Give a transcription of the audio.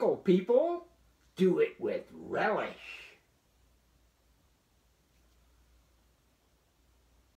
pickle, people. Do it with relish.